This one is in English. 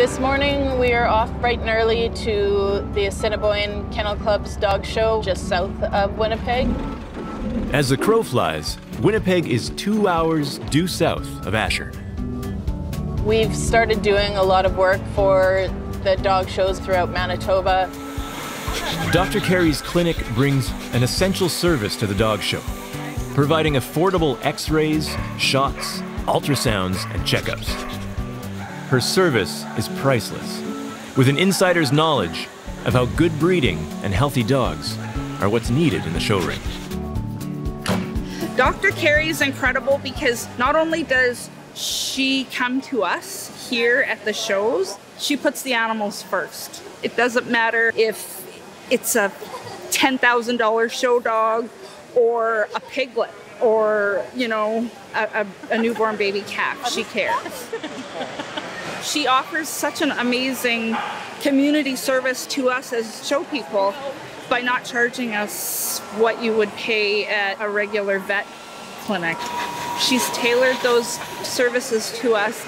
This morning we are off bright and early to the Assiniboine Kennel Club's dog show just south of Winnipeg. As the crow flies, Winnipeg is two hours due south of Ashern. We've started doing a lot of work for the dog shows throughout Manitoba. Dr. Keri's clinic brings an essential service to the dog show, providing affordable x rays, shots, ultrasounds, and checkups. Her service is priceless, with an insider's knowledge of how good breeding and healthy dogs are what's needed in the show ring. Dr. Keri is incredible because not only does she come to us here at the shows, she puts the animals first. It doesn't matter if it's a $10,000 show dog or a piglet or, you know, a, a, a newborn baby calf. She cares. She offers such an amazing community service to us as show people by not charging us what you would pay at a regular vet clinic. She's tailored those services to us